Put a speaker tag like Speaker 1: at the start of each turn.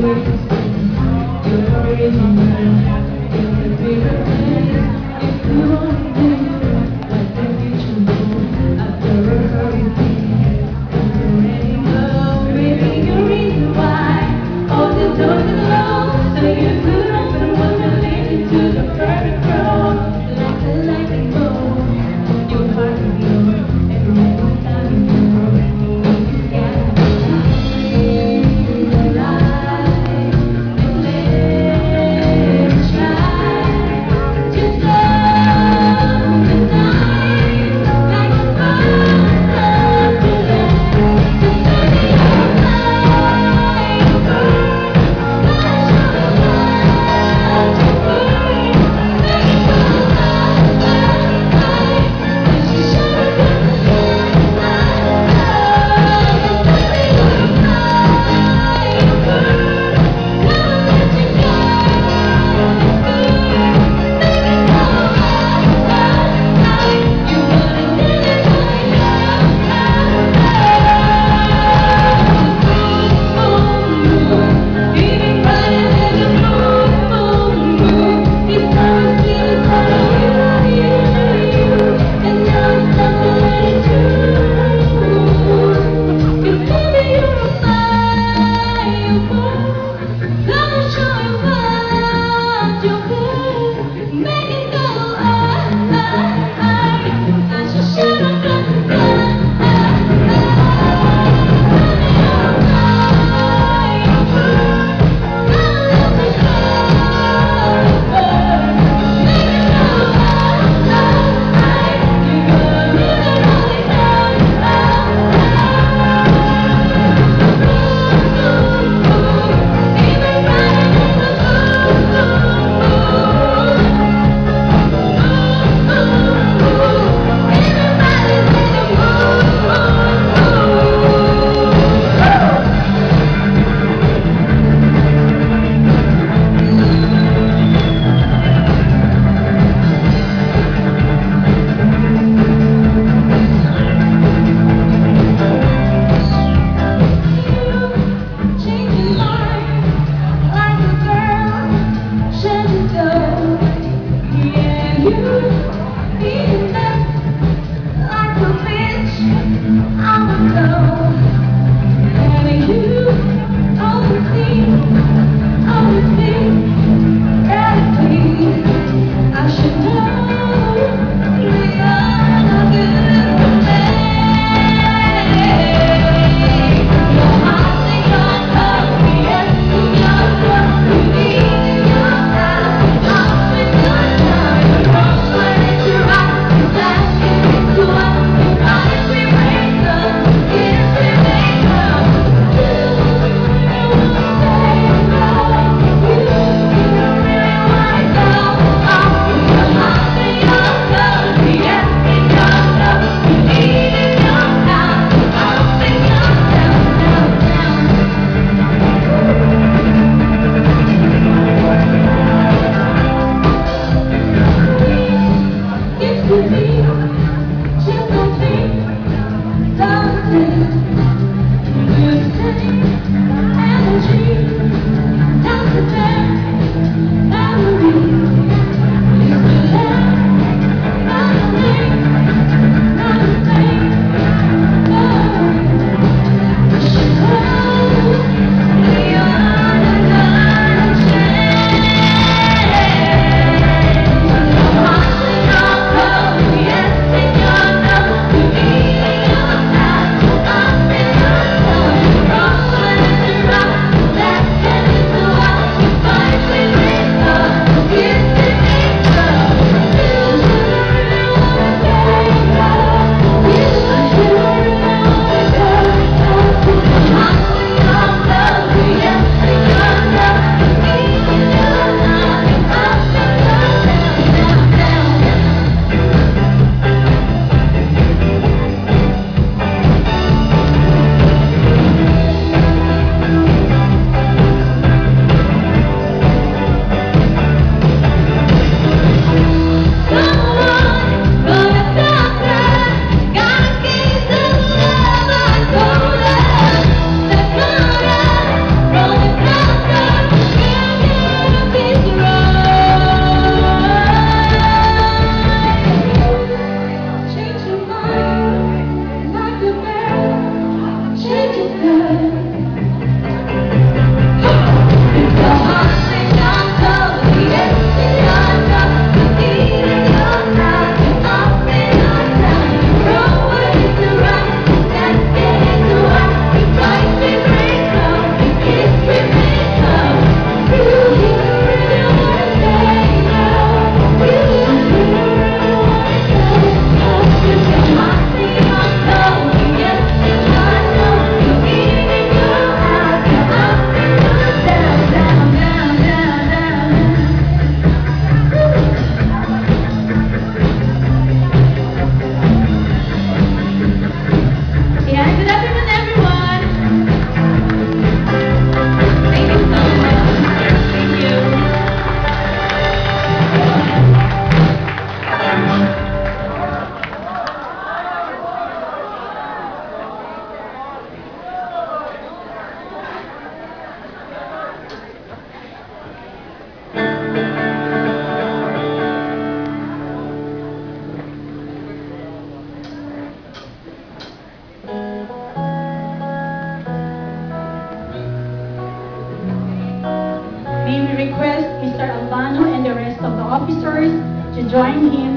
Speaker 1: Thank join him